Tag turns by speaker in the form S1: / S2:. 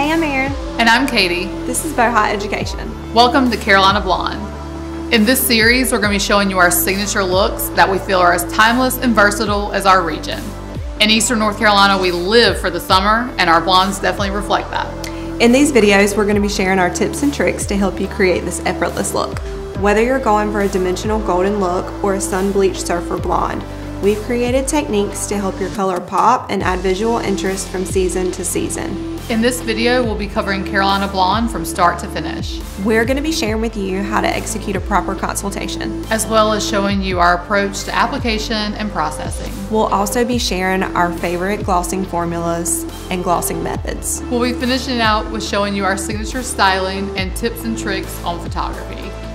S1: I'm Erin. And I'm Katie.
S2: This is Boha Education.
S1: Welcome to Carolina Blonde. In this series, we're going to be showing you our signature looks that we feel are as timeless and versatile as our region. In Eastern North Carolina, we live for the summer, and our blondes definitely reflect that.
S2: In these videos, we're going to be sharing our tips and tricks to help you create this effortless look. Whether you're going for a dimensional golden look or a sun bleached surfer blonde, we've created techniques to help your color pop and add visual interest from season to season.
S1: In this video, we'll be covering Carolina Blonde from start to finish.
S2: We're going to be sharing with you how to execute a proper consultation,
S1: as well as showing you our approach to application and processing.
S2: We'll also be sharing our favorite glossing formulas and glossing methods.
S1: We'll be finishing out with showing you our signature styling and tips and tricks on photography.